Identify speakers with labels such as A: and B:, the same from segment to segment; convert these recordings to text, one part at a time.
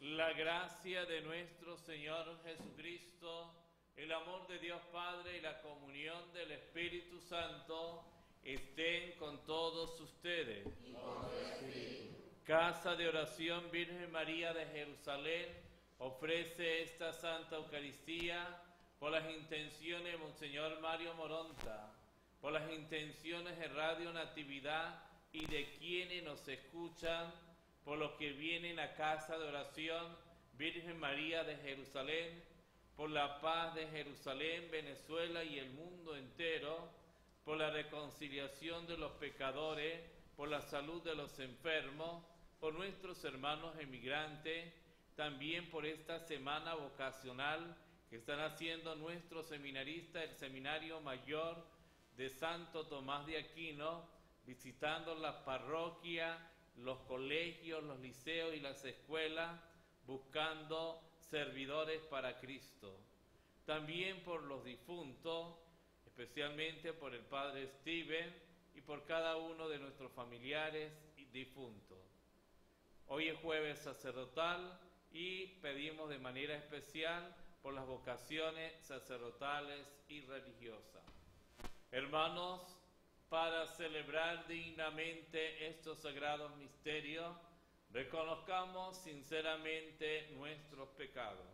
A: La gracia de nuestro Señor Jesucristo, el amor de Dios Padre y la comunión del Espíritu Santo estén con todos ustedes. Casa de Oración Virgen María de Jerusalén ofrece esta Santa Eucaristía por las intenciones de Monseñor Mario Moronta, por las intenciones de Radio Natividad y de quienes nos escuchan por los que vienen a casa de oración, Virgen María de Jerusalén, por la paz de Jerusalén, Venezuela y el mundo entero, por la reconciliación de los pecadores, por la salud de los enfermos, por nuestros hermanos emigrantes, también por esta semana vocacional que están haciendo nuestros seminaristas del Seminario Mayor de Santo Tomás de Aquino, visitando las parroquias los colegios, los liceos y las escuelas buscando servidores para Cristo. También por los difuntos, especialmente por el Padre Steven y por cada uno de nuestros familiares difuntos. Hoy es jueves sacerdotal y pedimos de manera especial por las vocaciones sacerdotales y religiosas. Hermanos, para celebrar dignamente estos sagrados misterios, reconozcamos sinceramente nuestros pecados.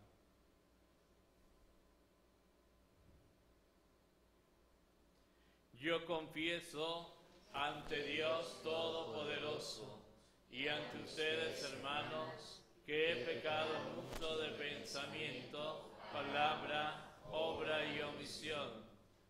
A: Yo confieso ante Dios Todopoderoso y ante ustedes, hermanos, que he pecado mucho de pensamiento, palabra, obra y omisión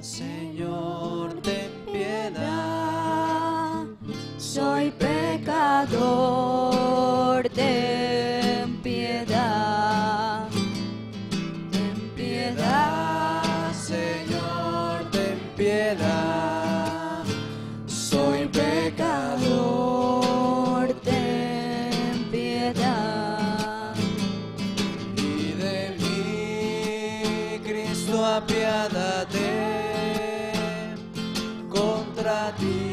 B: Señor, ten piedad. Soy pecador, apiádate contra ti.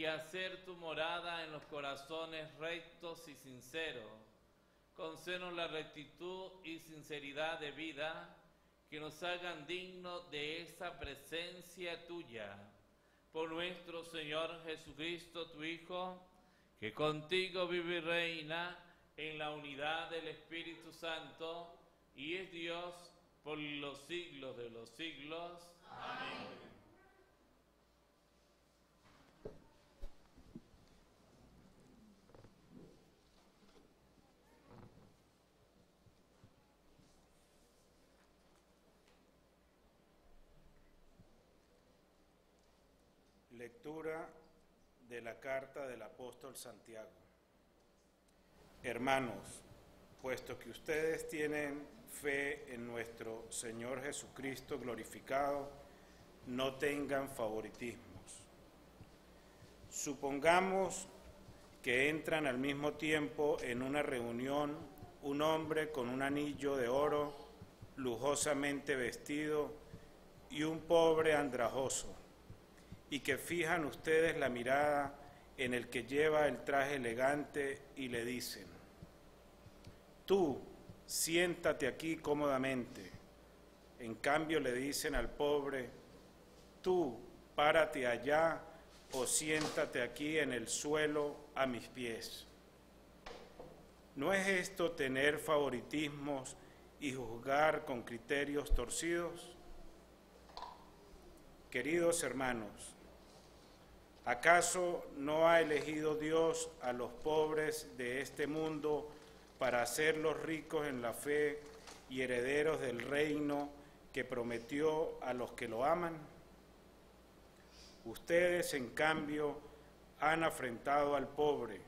A: Y hacer tu morada en los corazones rectos y sinceros. Concédenos la rectitud y sinceridad de vida que nos hagan dignos de esa presencia tuya. Por nuestro Señor Jesucristo, tu Hijo, que contigo vive y reina en la unidad del Espíritu Santo y es Dios por los siglos de los siglos. Amén.
C: Lectura de la carta del apóstol Santiago. Hermanos, puesto que ustedes tienen fe en nuestro Señor Jesucristo glorificado, no tengan favoritismos. Supongamos que entran al mismo tiempo en una reunión un hombre con un anillo de oro lujosamente vestido y un pobre andrajoso, y que fijan ustedes la mirada en el que lleva el traje elegante y le dicen, tú, siéntate aquí cómodamente. En cambio le dicen al pobre, tú párate allá o siéntate aquí en el suelo a mis pies. ¿No es esto tener favoritismos y juzgar con criterios torcidos? Queridos hermanos, ¿acaso no ha elegido Dios a los pobres de este mundo para hacerlos ricos en la fe y herederos del reino que prometió a los que lo aman? Ustedes, en cambio, han afrentado al pobre.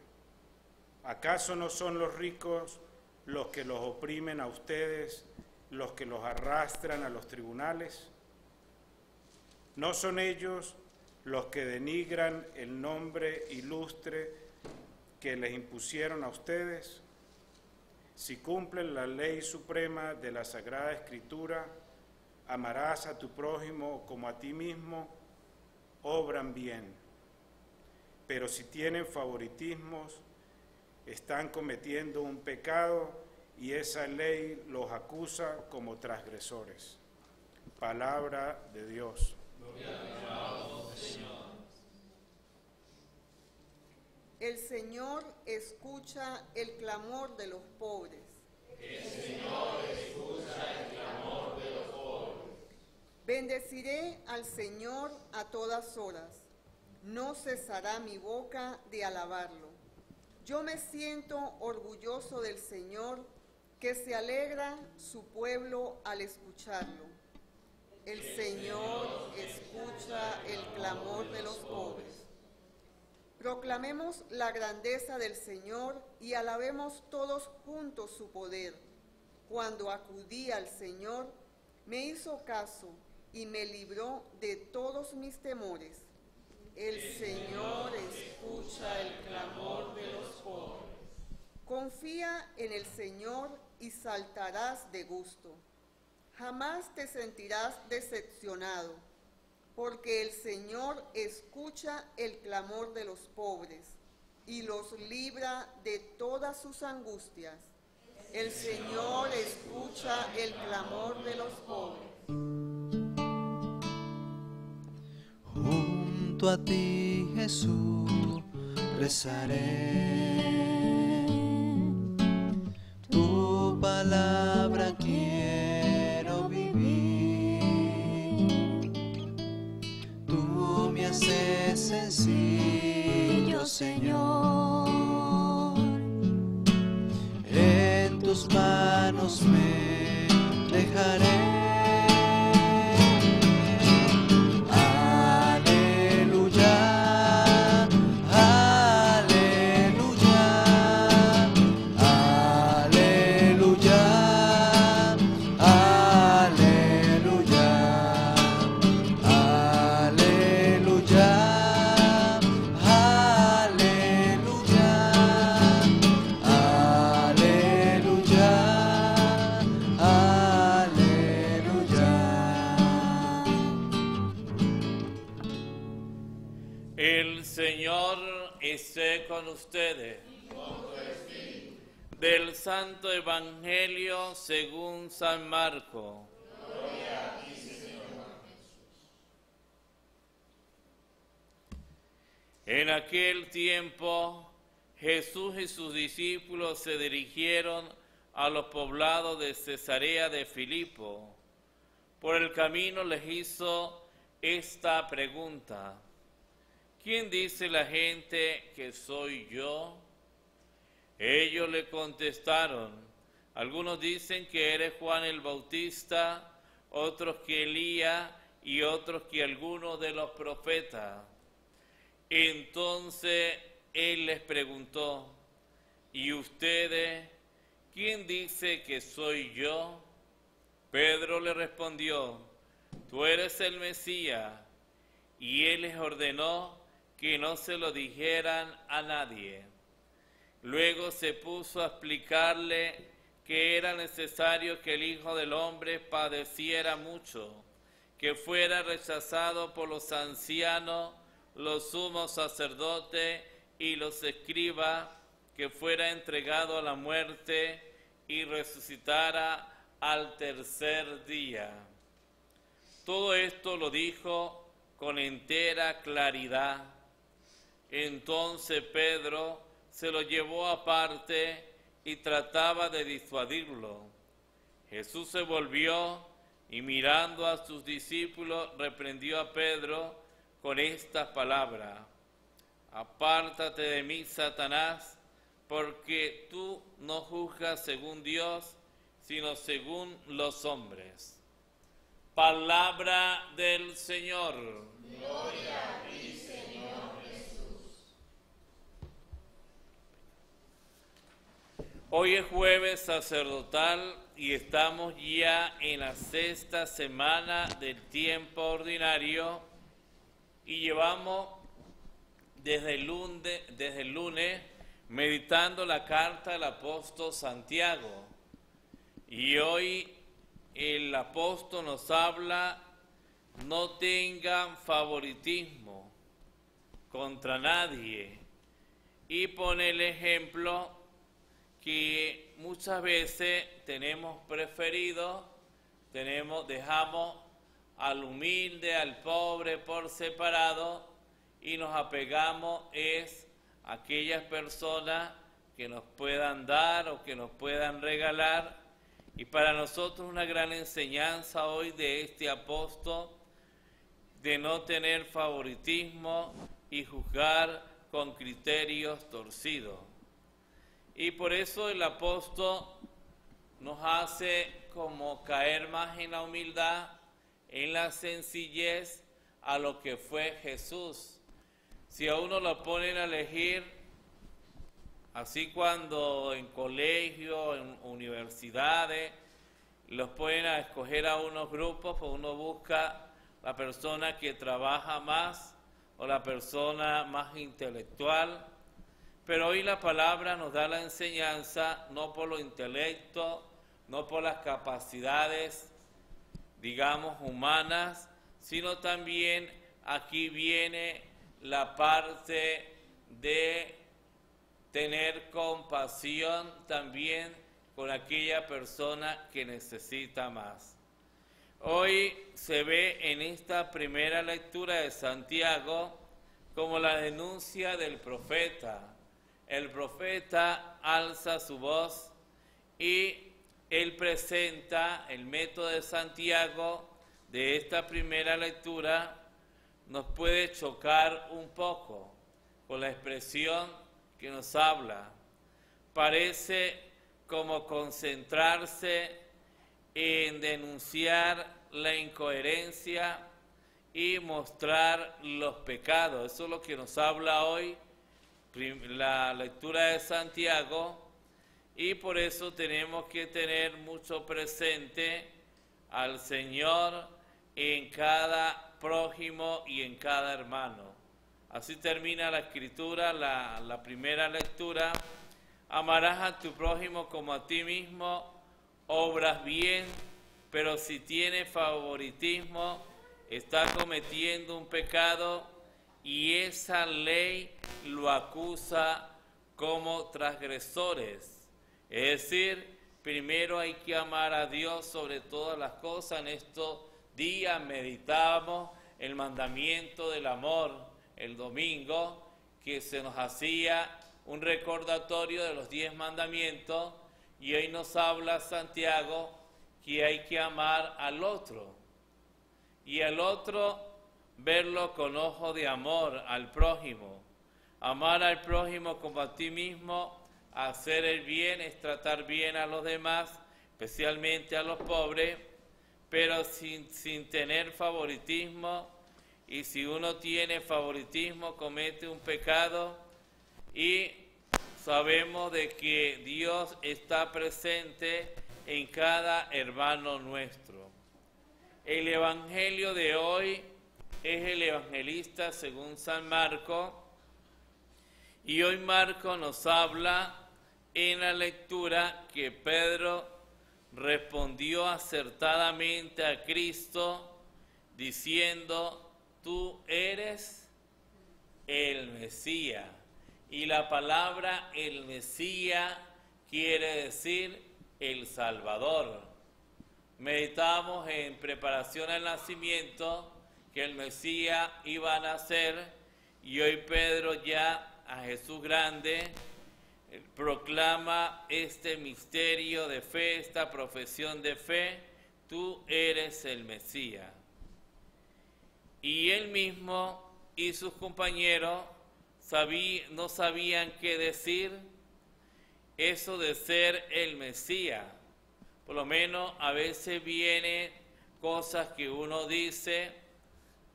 C: ¿Acaso no son los ricos los que los oprimen a ustedes, los que los arrastran a los tribunales? ¿No son ellos los que denigran el nombre ilustre que les impusieron a ustedes? Si cumplen la ley suprema de la Sagrada Escritura, amarás a tu prójimo como a ti mismo, obran bien. Pero si tienen favoritismos, están cometiendo un pecado y esa ley los acusa como transgresores. Palabra de Dios.
D: El Señor escucha el clamor de los pobres.
A: El Señor escucha el clamor de los pobres.
D: Bendeciré al Señor a todas horas. No cesará mi boca de alabarlo. Yo me siento orgulloso del Señor, que se alegra su pueblo al escucharlo. El Señor escucha el clamor de los pobres. Proclamemos la grandeza del Señor y alabemos todos juntos su poder. Cuando acudí al Señor, me hizo caso y me libró de todos mis temores. El Señor escucha el clamor de los pobres. Confía en el Señor y saltarás de gusto. Jamás te sentirás decepcionado porque el Señor escucha el clamor de los pobres y los libra de todas sus angustias. El Señor escucha el clamor de los pobres.
B: Junto a ti, Jesús, rezaré. Tu sencillo, Señor. En tus manos me
A: ustedes. Del Santo Evangelio según San Marco. En aquel tiempo Jesús y sus discípulos se dirigieron a los poblados de Cesarea de Filipo. Por el camino les hizo esta pregunta. ¿Quién dice la gente que soy yo? Ellos le contestaron, algunos dicen que eres Juan el Bautista, otros que Elías y otros que algunos de los profetas. Entonces él les preguntó, ¿y ustedes quién dice que soy yo? Pedro le respondió, tú eres el Mesías. Y él les ordenó que no se lo dijeran a nadie. Luego se puso a explicarle que era necesario que el Hijo del Hombre padeciera mucho, que fuera rechazado por los ancianos, los sumos sacerdotes y los escribas, que fuera entregado a la muerte y resucitara al tercer día. Todo esto lo dijo con entera claridad entonces Pedro se lo llevó aparte y trataba de disuadirlo. Jesús se volvió y mirando a sus discípulos reprendió a Pedro con estas palabras. Apártate de mí, Satanás, porque tú no juzgas según Dios, sino según los hombres. Palabra del Señor. Gloria a Hoy es jueves sacerdotal y estamos ya en la sexta semana del tiempo ordinario y llevamos desde el lunes, meditando la carta del apóstol Santiago. Y hoy el apóstol nos habla, no tengan favoritismo contra nadie. Y pone el ejemplo que muchas veces tenemos preferido, tenemos, dejamos al humilde, al pobre por separado y nos apegamos es a aquellas personas que nos puedan dar o que nos puedan regalar. Y para nosotros una gran enseñanza hoy de este apóstol de no tener favoritismo y juzgar con criterios torcidos. Y por eso el apóstol nos hace como caer más en la humildad, en la sencillez a lo que fue Jesús. Si a uno lo ponen a elegir, así cuando en colegio, en universidades, los ponen a escoger a unos grupos, pues uno busca la persona que trabaja más o la persona más intelectual pero hoy la palabra nos da la enseñanza no por lo intelecto, no por las capacidades, digamos, humanas, sino también aquí viene la parte de tener compasión también con aquella persona que necesita más. Hoy se ve en esta primera lectura de Santiago como la denuncia del profeta el profeta alza su voz y él presenta el método de Santiago de esta primera lectura, nos puede chocar un poco con la expresión que nos habla. Parece como concentrarse en denunciar la incoherencia y mostrar los pecados. Eso es lo que nos habla hoy la lectura de Santiago y por eso tenemos que tener mucho presente al Señor en cada prójimo y en cada hermano. Así termina la escritura, la, primera lectura. Amarás a tu prójimo como a ti mismo, obras bien, pero si tiene favoritismo, está cometiendo un pecado y esa ley lo acusa como transgresores. Es decir, primero hay que amar a Dios sobre todas las cosas. En estos días meditamos el mandamiento del amor el domingo, que se nos hacía un recordatorio de los diez mandamientos y hoy nos habla Santiago que hay que amar al otro y al otro verlo con ojo de amor al prójimo. Amar al prójimo como a ti mismo, hacer el bien es tratar bien a los demás, especialmente a los pobres, pero sin, sin tener favoritismo. Y si uno tiene favoritismo, comete un pecado y sabemos de que Dios está presente en cada hermano nuestro. El Evangelio de hoy es el evangelista según San Marco y hoy Marco nos habla en la lectura que Pedro respondió acertadamente a Cristo diciendo, tú eres el Mesías. Y la palabra el Mesías quiere decir el Salvador. Meditamos en preparación al nacimiento que el Mesías iba a nacer y hoy Pedro ya a Jesús grande proclama este misterio de fe, esta profesión de fe, tú eres el Mesías. Y él mismo y sus compañeros no sabían qué decir eso de ser el Mesías. Por lo menos a veces vienen cosas que uno dice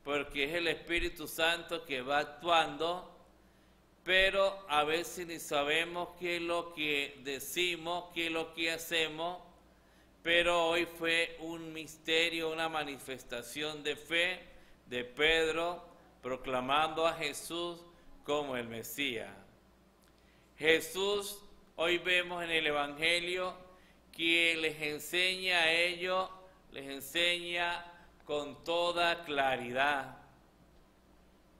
A: porque es el Espíritu Santo que va actuando, pero a veces ni sabemos qué es lo que decimos, qué es lo que hacemos, pero hoy fue un misterio, una manifestación de fe de Pedro proclamando a Jesús como el Mesías. Jesús, hoy vemos en el Evangelio, que les enseña a ellos, les enseña con toda claridad.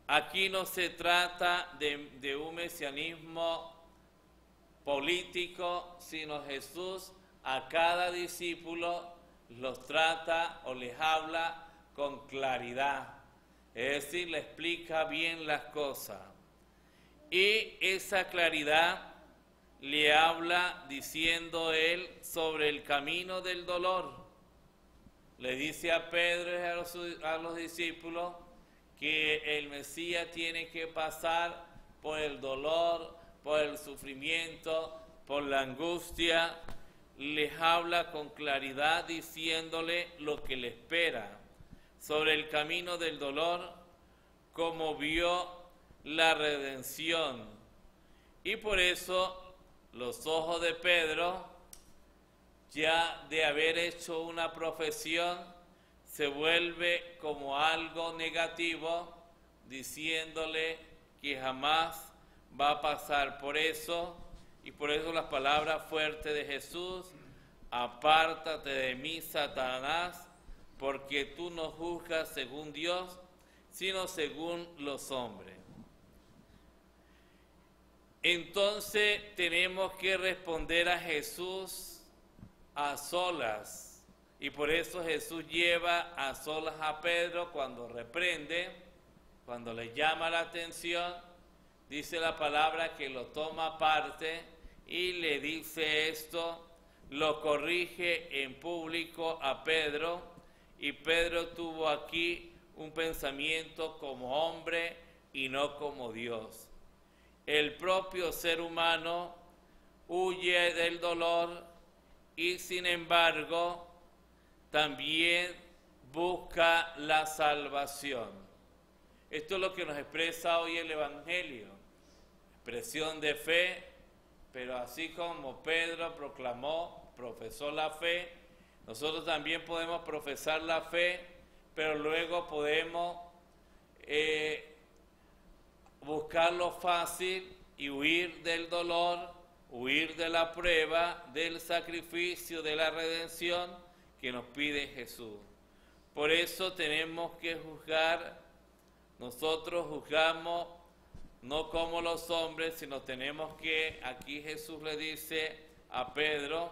A: Aquí no se trata de, un mesianismo político, sino Jesús a cada discípulo los trata o les habla con claridad. Es decir, le explica bien las cosas. Y esa claridad le habla diciendo él sobre el camino del dolor. Le dice a Pedro y a los, discípulos que el Mesías tiene que pasar por el dolor, por el sufrimiento, por la angustia. Les habla con claridad diciéndole lo que le espera sobre el camino del dolor, como vio la redención. Y por eso los ojos de Pedro, ya de haber hecho una profesión, se vuelve como algo negativo, diciéndole que jamás va a pasar por eso. Y por eso las palabras fuertes de Jesús, apártate de mí, Satanás, porque tú no juzgas según Dios, sino según los hombres. Entonces tenemos que responder a Jesús a solas. Y por eso Jesús lleva a solas a Pedro cuando reprende, cuando le llama la atención, dice la palabra que lo toma aparte y le dice esto, lo corrige en público a Pedro. Y Pedro tuvo aquí un pensamiento como hombre y no como Dios. El propio ser humano huye del dolor y sin embargo también busca la salvación. Esto es lo que nos expresa hoy el Evangelio, expresión de fe, pero así como Pedro proclamó, profesó la fe, nosotros también podemos profesar la fe, pero luego podemos eh, buscar lo fácil y huir del dolor, huir de la prueba, del sacrificio, de la redención que nos pide Jesús. Por eso tenemos que juzgar Nosotros juzgamos no como los hombres, sino tenemos que, aquí Jesús le dice a Pedro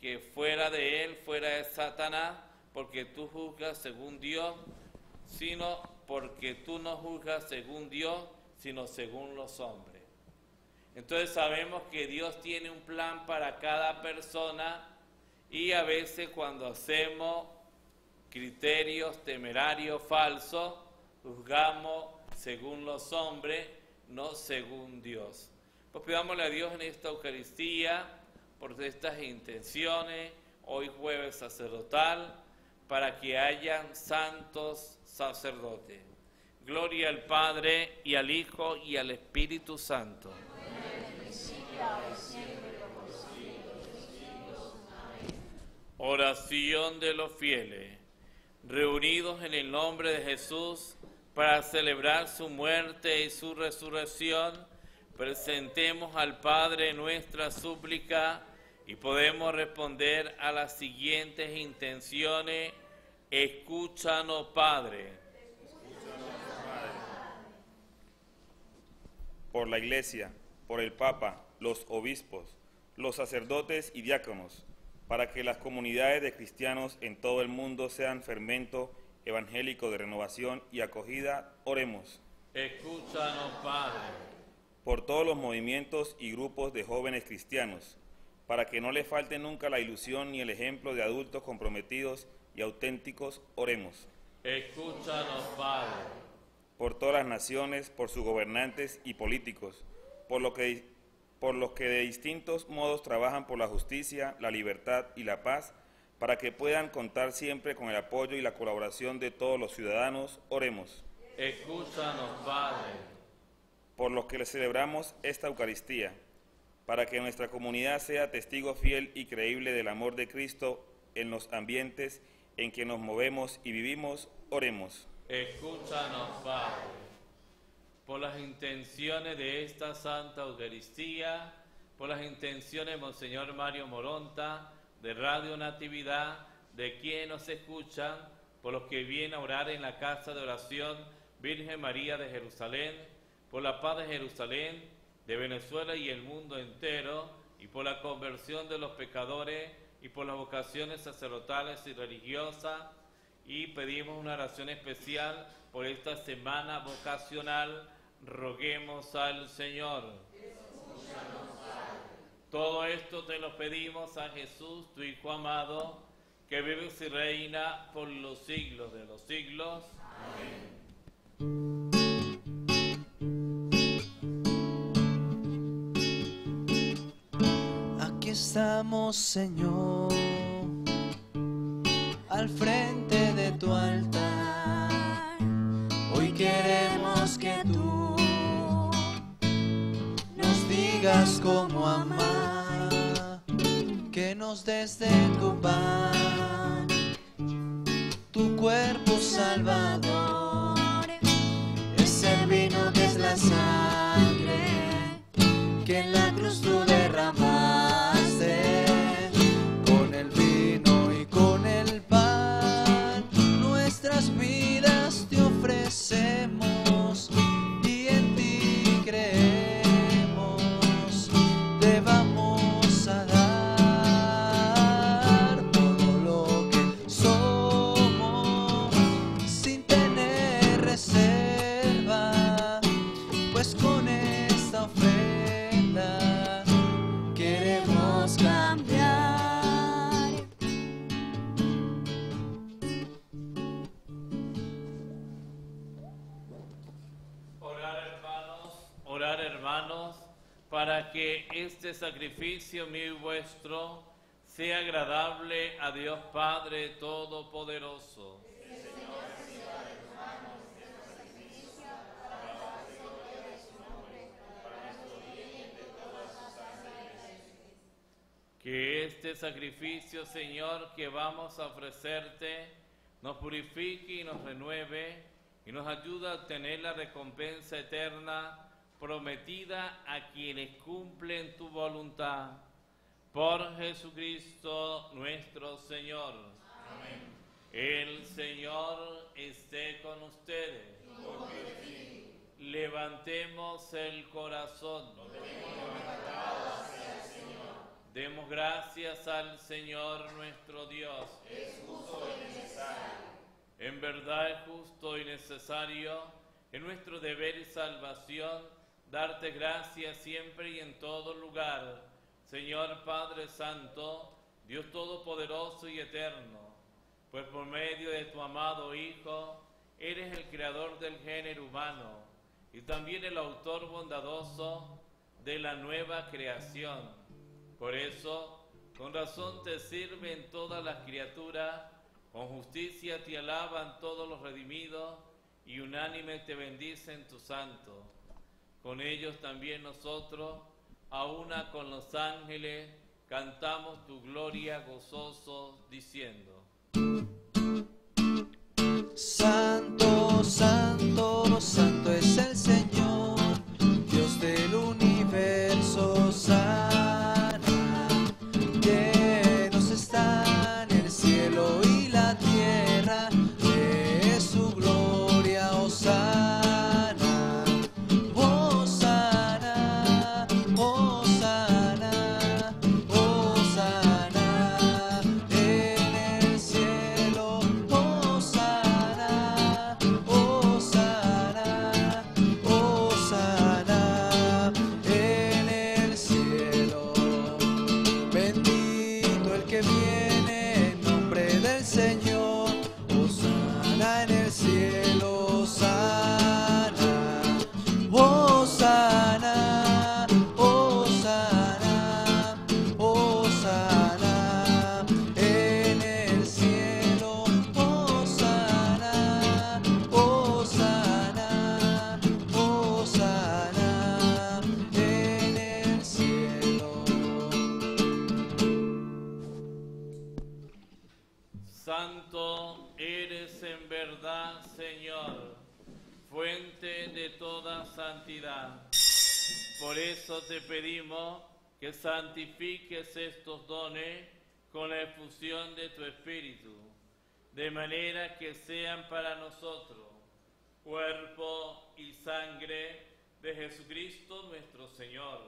A: que fuera de él, fuera de Satanás, porque tú juzgas según Dios, sino porque tú no juzgas según Dios, sino según los hombres. Entonces sabemos que Dios tiene un plan para cada persona y a veces cuando hacemos criterios temerarios falsos, juzgamos según los hombres, no según Dios. Pues pidámosle a Dios en esta Eucaristía por estas intenciones, hoy jueves sacerdotal, para que hayan santos sacerdotes. Gloria al Padre y al Hijo y al Espíritu Santo. Oración de los fieles, reunidos en el nombre de Jesús para celebrar su muerte y su resurrección, presentemos al Padre nuestra súplica y podemos responder a las siguientes intenciones. Escúchanos, Padre.
E: Por la Iglesia, por el Papa, los obispos, los sacerdotes y diáconos, para que las comunidades de cristianos en todo el mundo sean fermento evangélico de renovación y acogida, oremos.
A: Escúchanos, Padre.
E: Por todos los movimientos y grupos de jóvenes cristianos, para que no le falte nunca la ilusión ni el ejemplo de adultos comprometidos y auténticos, oremos.
A: Escúchanos, Padre.
E: Por todas las naciones, por sus gobernantes y políticos, por, lo que, por los que de distintos modos trabajan por la justicia, la libertad y la paz, para que puedan contar siempre con el apoyo y la colaboración de todos los ciudadanos, oremos.
A: Escúchanos, Padre.
E: Por los que le celebramos esta Eucaristía, para que nuestra comunidad sea testigo fiel y creíble del amor de Cristo en los ambientes en que nos movemos y vivimos, oremos.
A: Escúchanos, Padre. Por las intenciones de esta Santa Eucaristía, por las intenciones de Monseñor Mario Moronta, de Radio Natividad, de quienes nos escuchan, por los que vienen a orar en la casa de oración Virgen María de Jerusalén, por la paz de Jerusalén, de Venezuela y el mundo entero, y por la conversión de los pecadores, y por las vocaciones sacerdotales y religiosas, y pedimos una oración especial por esta semana vocacional. Roguemos al Señor. Todo esto te lo pedimos a Jesús, tu Hijo amado, que vive y reina por los siglos de los siglos. Amén.
B: Aquí estamos, Señor, al frente de tu altar. Digas cómo amar, que nos des de tu pan, tu cuerpo salvador, es el vino que es la sangre que en la cruz tú derramaste con el vino y con el pan nuestras vidas te ofrecemos
A: vuestro sea agradable a Dios Padre Todopoderoso. Que este sacrificio, Señor, que vamos a ofrecerte, nos purifique y nos renueve y nos ayuda a obtener la recompensa eterna prometida a quienes cumplen tu voluntad. Por Jesucristo nuestro Señor. El Señor esté con ustedes. Levantemos el corazón. Demos gracias al Señor nuestro Dios. Es justo y necesario. En verdad es justo y necesario, en nuestro deber y salvación, darte gracias siempre y en todo lugar, Señor Padre Santo, Dios Todopoderoso y Eterno, pues por medio de tu amado Hijo, eres el creador del género humano y también el autor bondadoso de la nueva creación. Por eso, con razón te sirven todas las criaturas, con justicia te alaban todos los redimidos y unánime te bendicen tu santo. Con ellos también nosotros, a una con los ángeles, cantamos tu gloria gozoso, diciendo.
B: Santo, santo
A: pedimos que santifiques estos dones con la efusión de tu Espíritu, de manera que sean para nosotros cuerpo y sangre de Jesucristo nuestro Señor,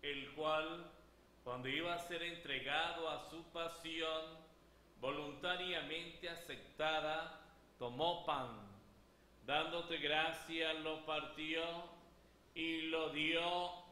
A: el cual, cuando iba a ser entregado a su pasión, voluntariamente aceptada, tomó pan, dándote gracia, lo partió y lo dio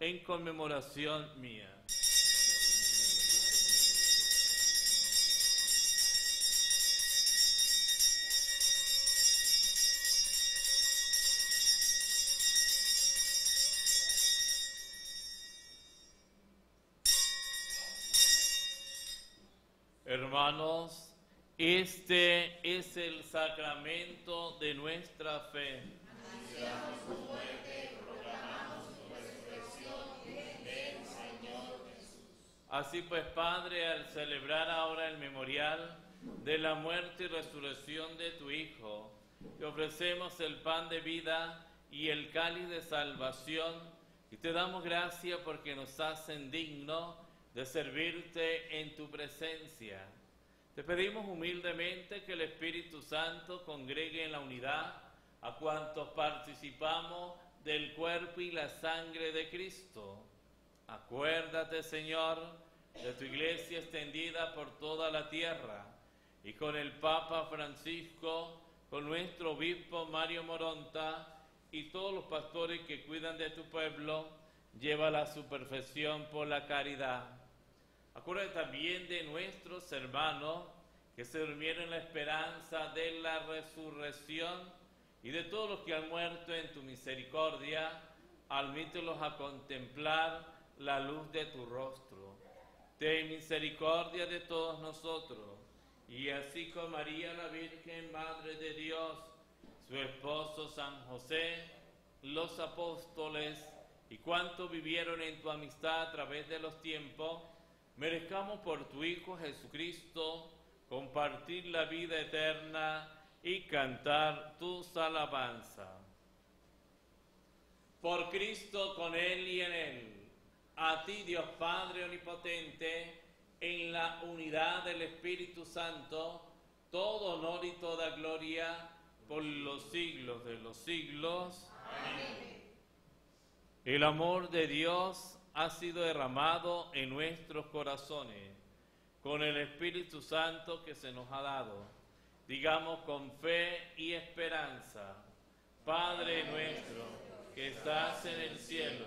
A: en conmemoración mía. Hermanos, este es el sacramento de nuestra fe. Así pues, Padre, al celebrar ahora el memorial de la muerte y resurrección de tu Hijo, te ofrecemos el pan de vida y el cáliz de salvación y te damos gracias porque nos hacen dignos de servirte en tu presencia. Te pedimos humildemente que el Espíritu Santo congregue en la unidad a cuantos participamos del cuerpo y la sangre de Cristo. Acuérdate, Señor, de tu iglesia extendida por toda la tierra, y con el Papa Francisco, con nuestro obispo Mario Moronta y todos los pastores que cuidan de tu pueblo, llévala a su perfección por la caridad. Acuérdate también de nuestros hermanos que se durmieron en la esperanza de la resurrección y de todos los que han muerto en tu misericordia, admítelos a contemplar la luz de tu rostro. Ten misericordia de todos nosotros, y así con María la Virgen, Madre de Dios, su esposo San José, los apóstoles y cuantos vivieron en tu amistad a través de los tiempos, merezcamos por tu Hijo Jesucristo compartir la vida eterna y cantar tus alabanzas. Por Cristo, con Él y en Él, a ti Dios Padre Omnipotente, en la unidad del Espíritu Santo, todo honor y toda gloria por los siglos de los siglos. Amén. El amor de Dios ha sido derramado en nuestros corazones con el Espíritu Santo que se nos ha dado. Digamos con fe y esperanza, Padre nuestro que estás en el cielo,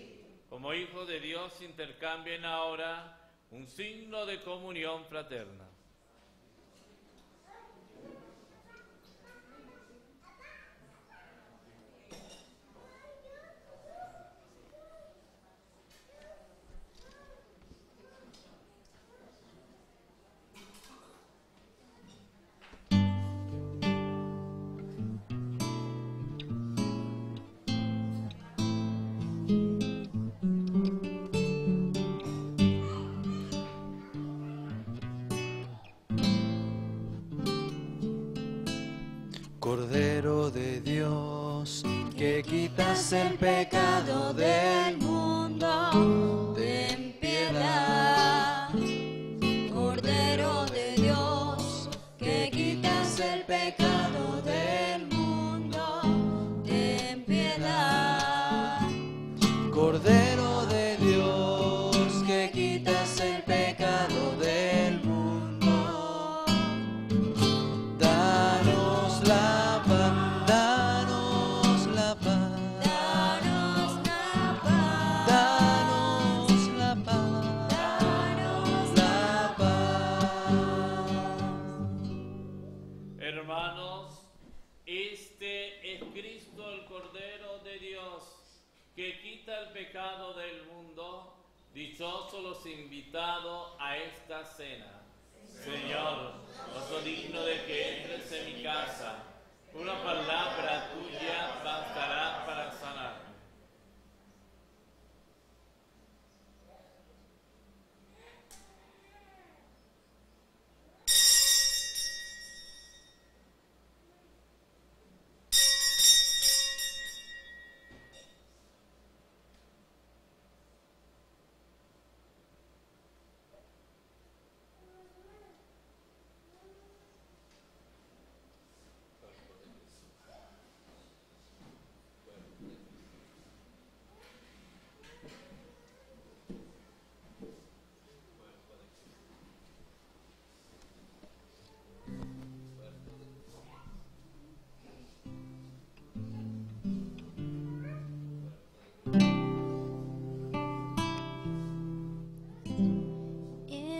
A: Como hijos de Dios intercambien ahora un signo de comunión fraterna.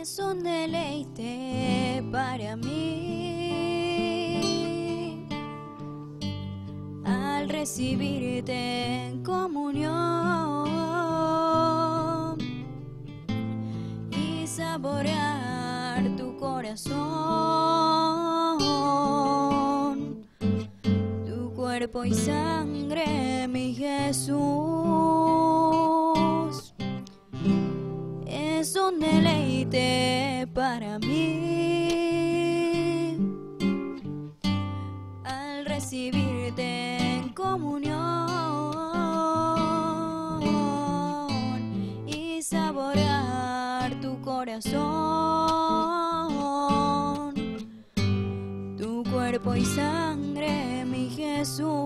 A: Es
F: un deleite para mí al recibirte en comunión y saborear tu corazón, tu cuerpo y sangre, mi Jesús. Deleite para mí al recibirte en comunión y saborear tu corazón, tu cuerpo y sangre, mi Jesús.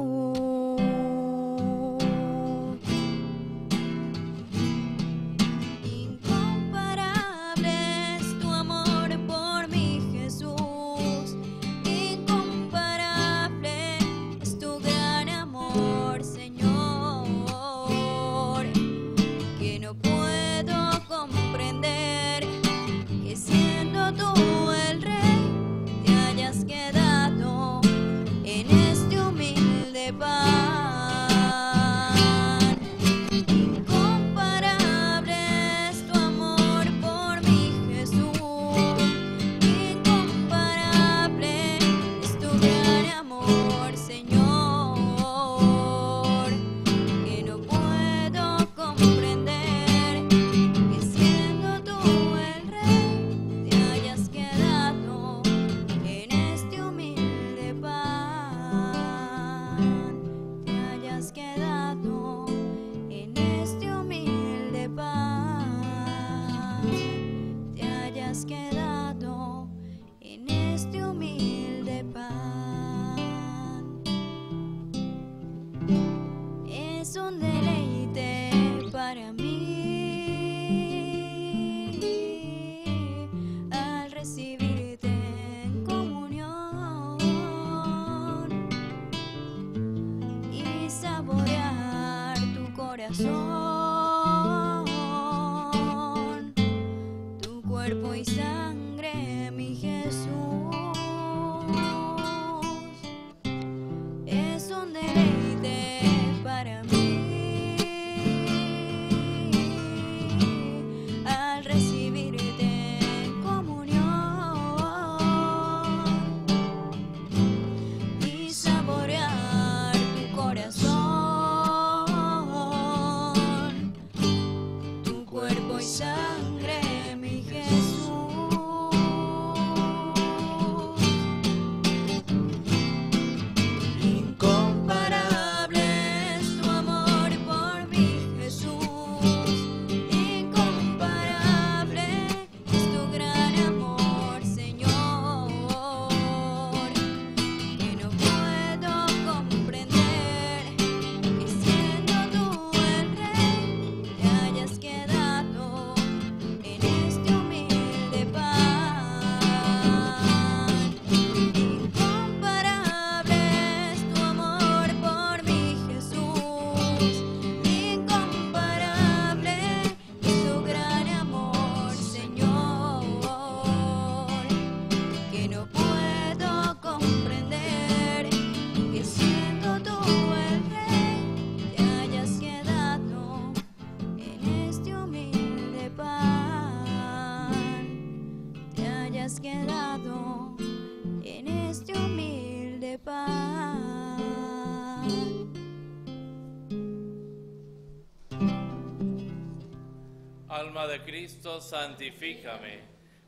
A: Santifícame.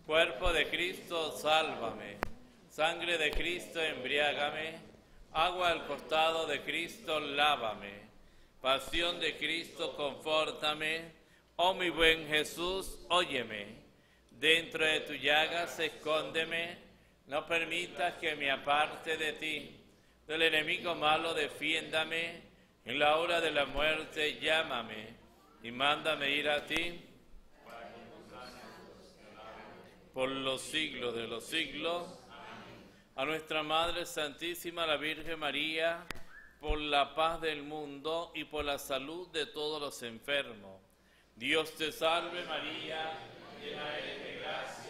A: Cuerpo de Cristo, sálvame. Sangre de Cristo, embriágame. Agua al costado de Cristo, lávame. Pasión de Cristo, confórtame. Oh mi buen Jesús, óyeme. Dentro de tu llagas, escóndeme. No permitas que me aparte de ti. Del enemigo malo, defiéndame. En la hora de la muerte, llámame. Y mándame ir a ti. Por los siglos de los siglos. A nuestra Madre Santísima, la Virgen María, por la paz del mundo y por la salud de todos los enfermos. Dios te salve María, llena eres de gracia,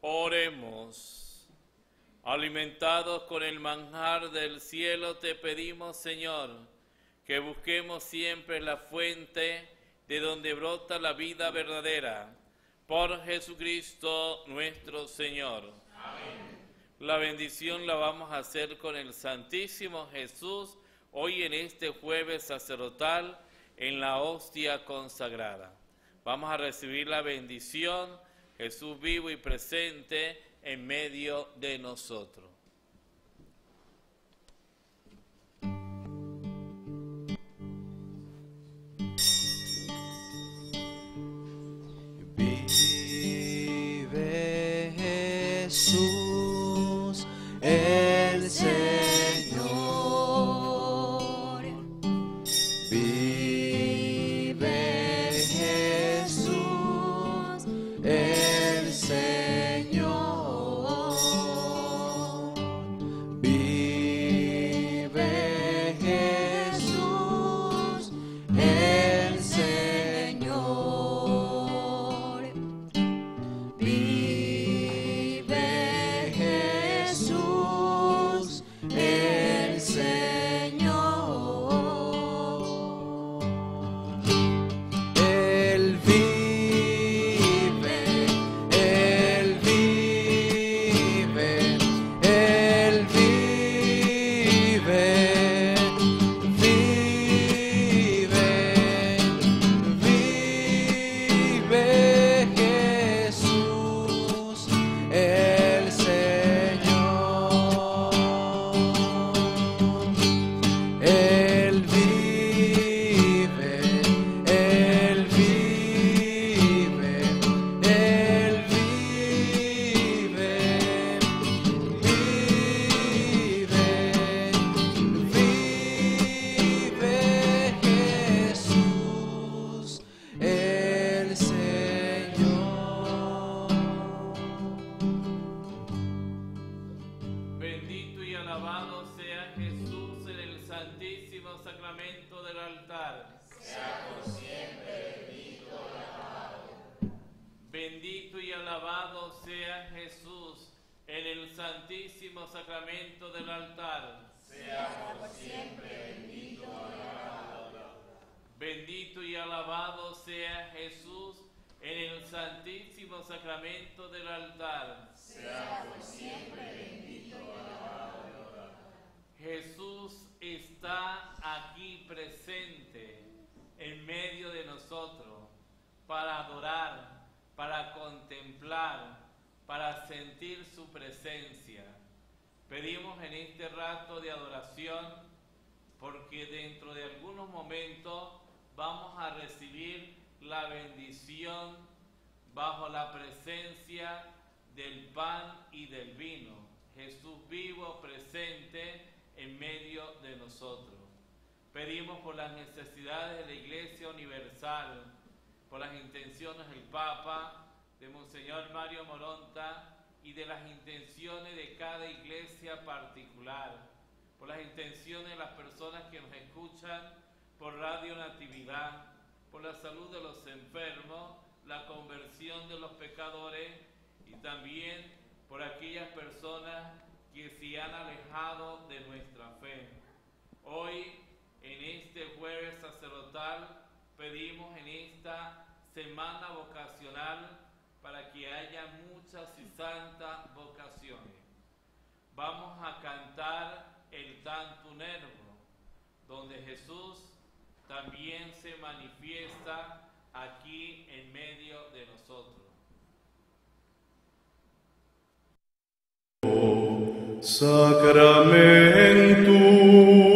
A: Oremos. Alimentados con el manjar del cielo, te pedimos, Señor, que busquemos siempre la fuente de donde brota la vida verdadera. Por Jesucristo nuestro Señor. La bendición la vamos a hacer con el Santísimo Jesús hoy en este jueves sacerdotal en la hostia consagrada. Vamos a recibir la bendición, Jesús vivo y presente en medio de nosotros. Altar. Jesús está aquí presente en medio de nosotros para adorar, para contemplar, para sentir su presencia. Pedimos en este rato de adoración porque dentro de algunos momentos vamos a recibir la bendición bajo la presencia del pan y del vino. Jesús vivo, presente en medio de nosotros. Pedimos por las necesidades de la Iglesia Universal, por las intenciones del Papa, de Monseñor Mario Moronta y de las intenciones de cada iglesia particular, por las intenciones de las personas que nos escuchan por Radio Natividad, por la salud de los enfermos, la conversión de los pecadores y también por aquellas personas que se han alejado de nuestra fe. Hoy, en este jueves sacerdotal, pedimos en esta semana vocacional para que haya muchas y santas vocaciones. Vamos a cantar el Tanto Nervo, donde Jesús también se manifiesta aquí en medio de nosotros.
G: Sacramentum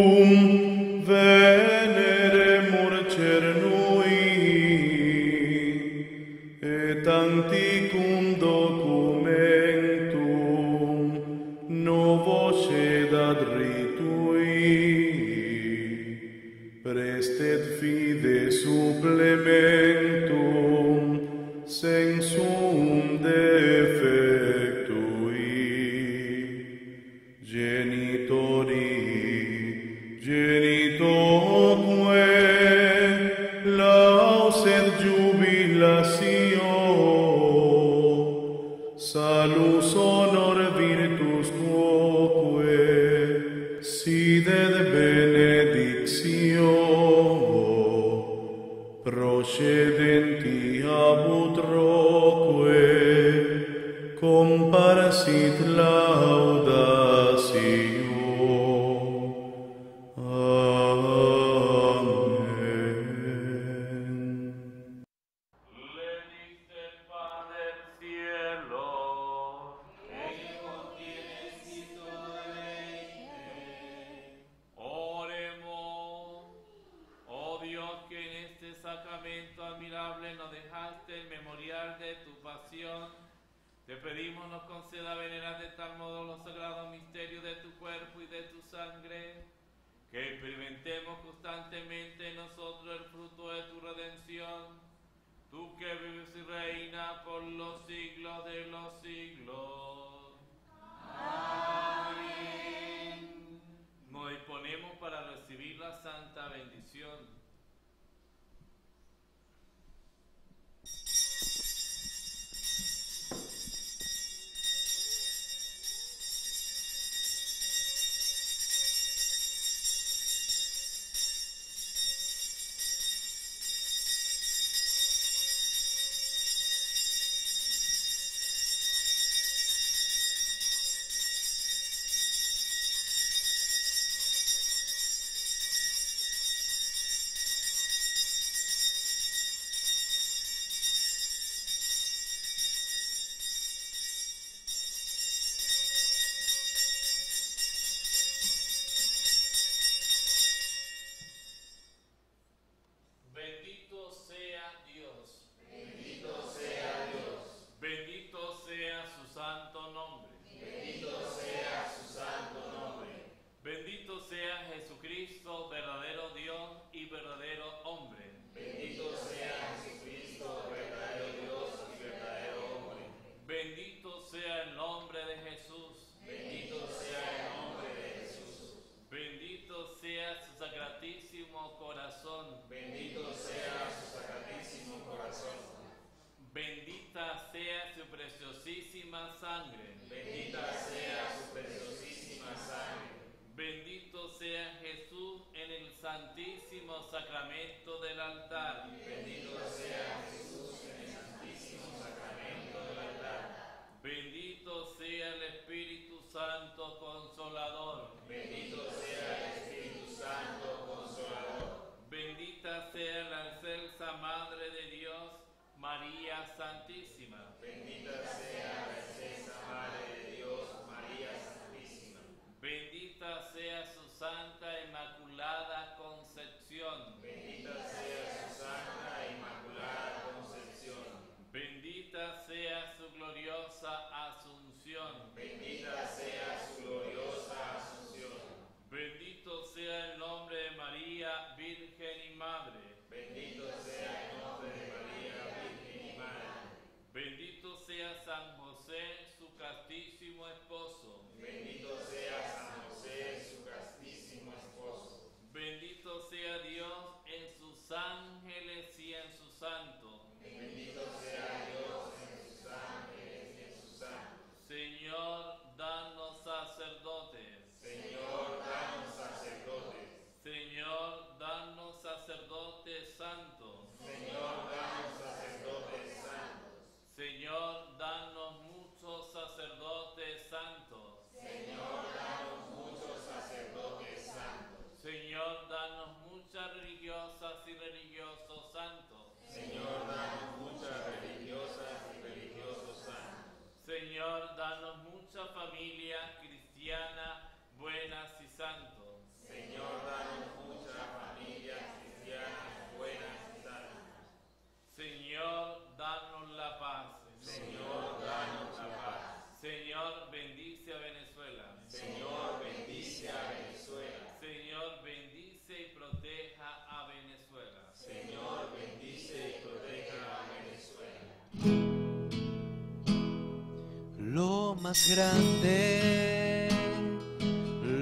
B: más grande,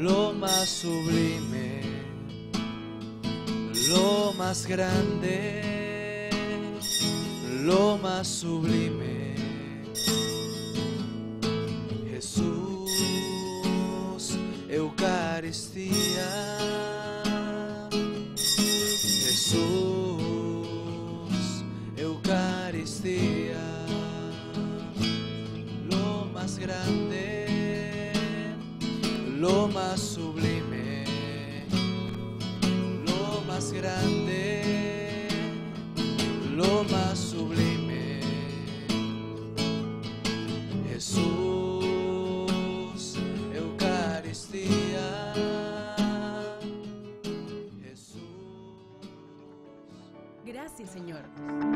B: lo más sublime, lo más grande, lo más sublime. Jesús, Eucaristía, Jesús.